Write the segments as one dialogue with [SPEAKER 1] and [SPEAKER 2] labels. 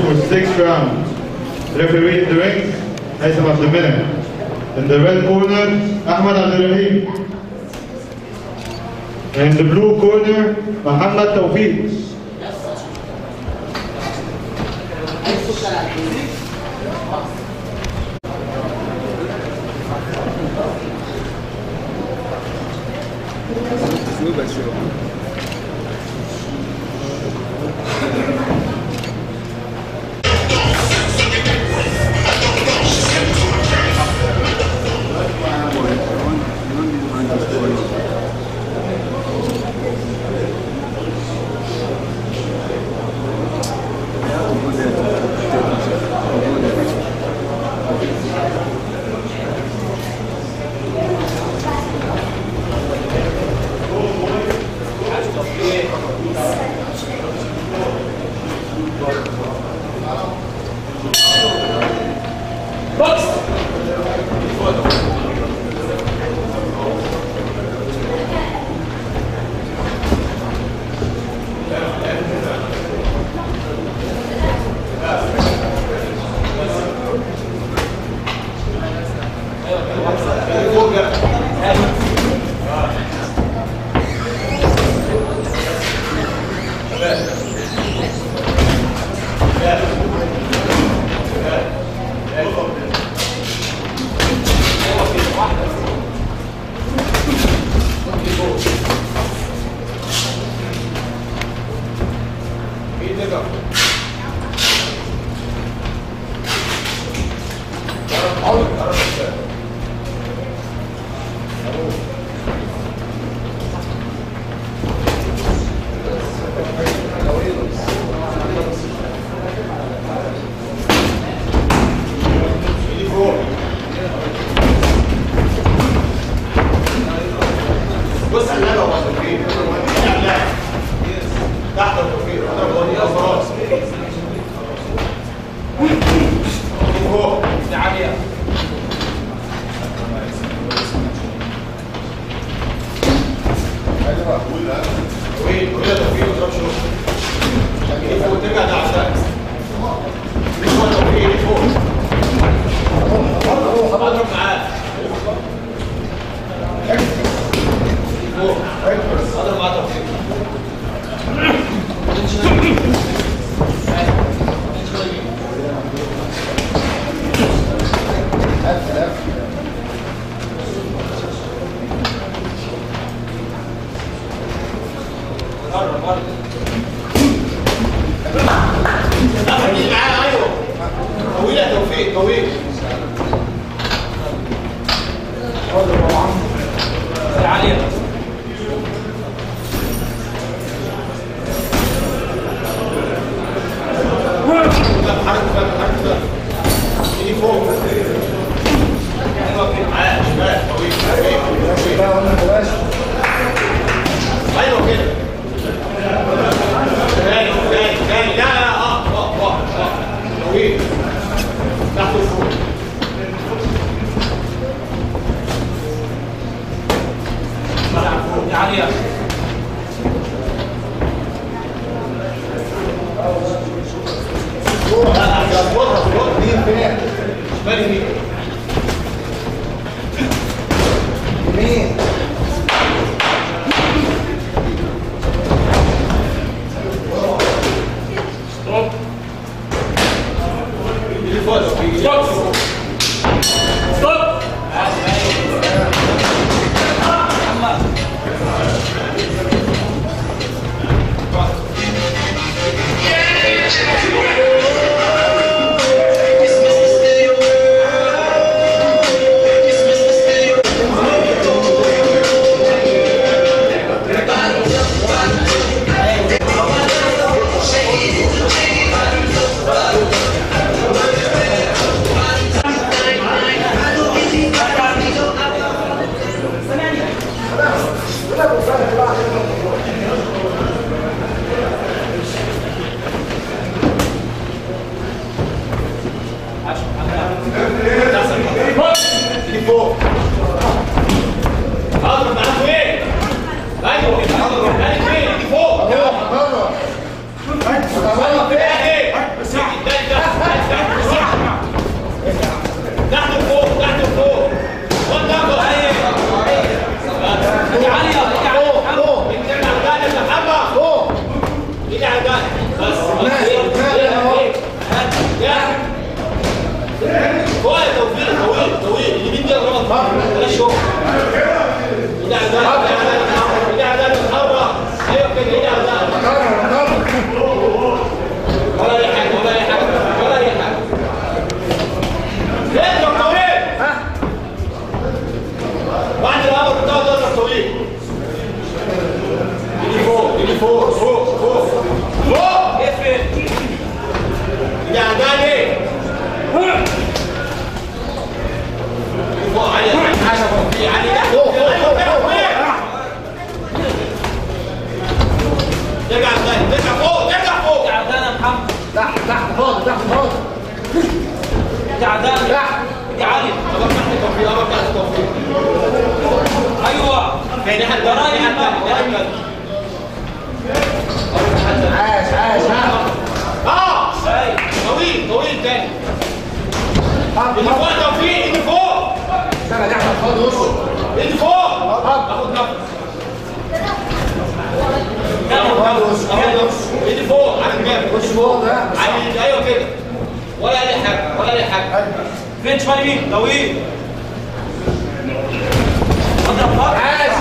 [SPEAKER 1] For six rounds. Referee in the ring, Haitham Abdelminah. In the red corner, Ahmad Abdelrahim. In the blue corner, Muhammad Tawfiq.
[SPEAKER 2] Obrigado, فوق فوق فوق فوق اقفل جعجعني فوق علي حاجة فوق في علي فوق فوق فوق ارجع تاني ارجع فوق ارجع فوق جعجعني يا محمد
[SPEAKER 3] تحت تحت
[SPEAKER 2] فاضي تحت فاضي جعجعني تحت جعجعني طب
[SPEAKER 4] تحت توفيق
[SPEAKER 2] أيوه
[SPEAKER 4] يعني
[SPEAKER 2] إحنا جرايم
[SPEAKER 3] عاش عاش.
[SPEAKER 4] آه
[SPEAKER 2] طويل طويل تاني. اللي فوق توفيق اللي فوق.
[SPEAKER 3] استنى تحت خالص
[SPEAKER 2] اللي فوق. اخد نفس اللي فوق على الجنب.
[SPEAKER 3] خش فوق ده.
[SPEAKER 2] أيوه كده. ولا أي حاجة ولا أي حاجة.
[SPEAKER 4] فين شمال يمين؟ طويل. اضرب خط
[SPEAKER 3] عاش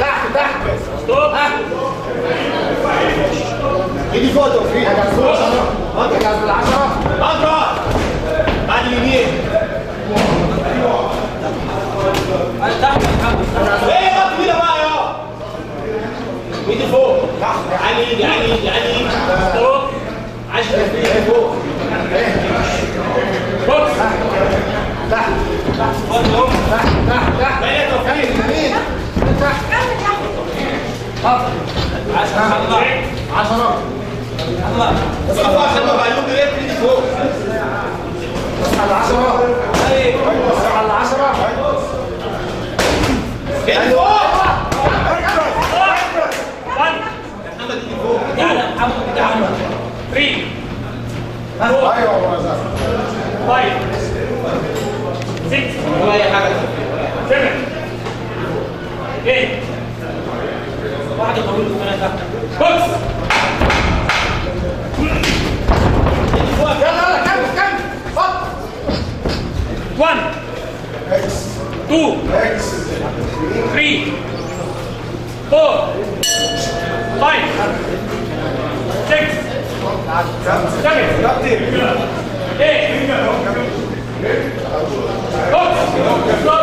[SPEAKER 3] تحت تحت
[SPEAKER 4] ستوب
[SPEAKER 3] ها
[SPEAKER 2] اللي فوق توفيق
[SPEAKER 3] اجهز فوق اجهز بالعشرة
[SPEAKER 2] اضرب على اليمين
[SPEAKER 4] تحت
[SPEAKER 2] إيه بقى كده بقى يا ايدي فوق على ايدي على ايدي على ايدي توفيق اللي فوق
[SPEAKER 4] بوكس
[SPEAKER 3] تحت
[SPEAKER 4] برضه
[SPEAKER 3] تحت تحت تحت
[SPEAKER 2] لا توفيق
[SPEAKER 3] يمين تحت
[SPEAKER 4] عشان الله
[SPEAKER 3] عشرة
[SPEAKER 4] الله
[SPEAKER 2] عشان ما بعلوم إيه ايدي فوق
[SPEAKER 3] على العشرة
[SPEAKER 4] أيوه
[SPEAKER 3] على العشرة
[SPEAKER 2] ايدي فوق
[SPEAKER 4] وان
[SPEAKER 2] محمد
[SPEAKER 4] على 3
[SPEAKER 3] أيوه
[SPEAKER 4] 5 6
[SPEAKER 2] ولا اي حاجة
[SPEAKER 4] 7 8 واحدة طويلة واثنين تحت بوكس
[SPEAKER 3] Legs. Two.
[SPEAKER 4] Legs. Three. Four. Five. Eight. Go. Go.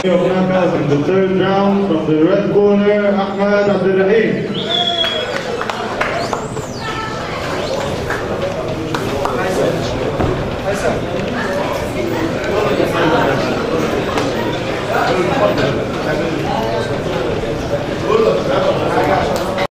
[SPEAKER 4] Of Nakas in
[SPEAKER 1] the third round from the red corner, Ahmed Abdelrahim.